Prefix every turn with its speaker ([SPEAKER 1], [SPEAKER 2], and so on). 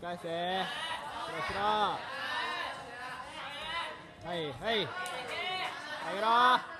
[SPEAKER 1] 返せ。しろしろ。はいはい。あげろ。